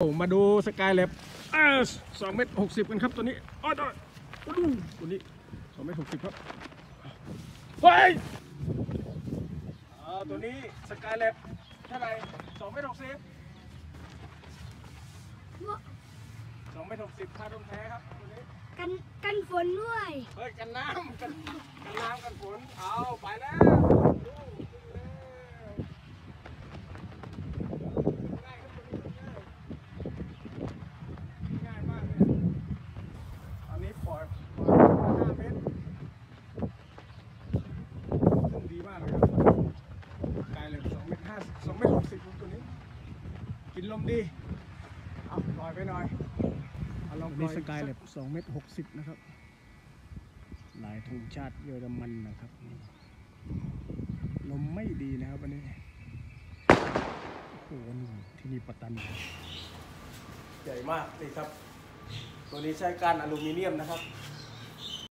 โอ้มาดูสกายแลบสองเมตรหกสิบกันครับตัวนี้อ้อยตัวดูตัวนี้สองเมตรหกสิบครับเฮ้ยอ่าตัวนี้สกายแลบเท่าไหร่สองเมตรหกสิบสองเมตรหกสิบค่าร่มแท้ครับตัวนี้กันกันฝนด้วย เฮ้ย กันน้ำกันกันน้ำกันฝน เอาไปแล้วดูง่ายครับตัวนี้ง่ายง่ายมากเลยอันนี้ปล่อยปล่อยมาห้าเมตรซึ่งดีมากเลยครับไกลเลย สองเมตรห้าสองเมตรหกสิบตัวนี้ กินลมดีเอาปล่อยไปหน่อยเอาลองปล่อยสกายเลยสองเมตรหกสิบนะครับ หลายธงชาติเยอรมันนะครับนี่ลมไม่ดีนะครับวันนี้โอ้โหนี่ที่นี่ปัตตานีใหญ่มากนี่ครับ ตัวนี้ใช้ก้านอลูมิเนียมนะครับ